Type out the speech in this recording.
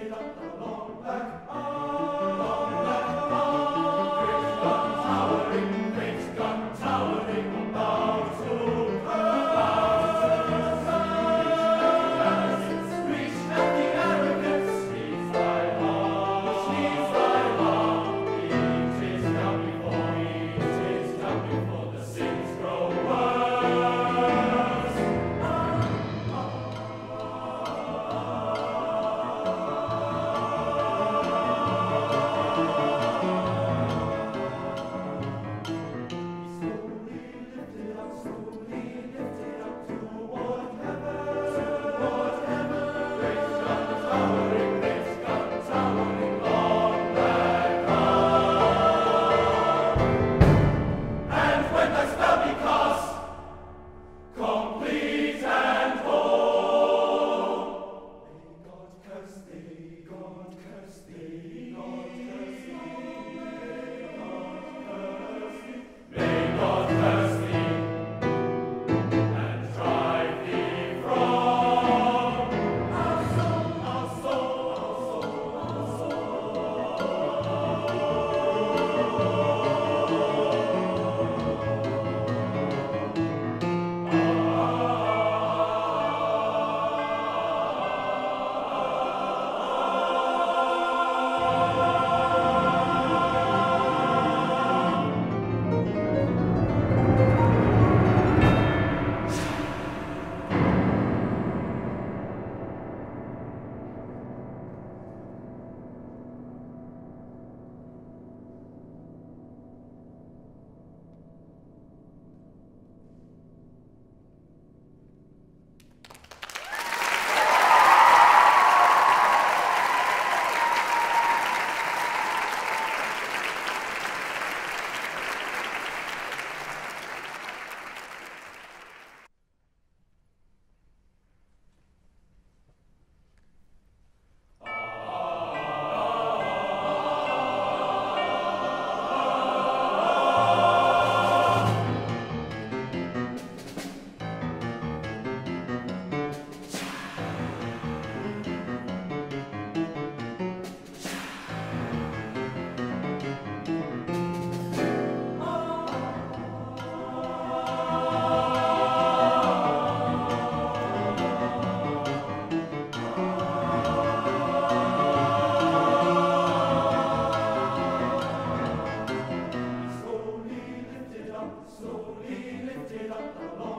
Get up the Tirando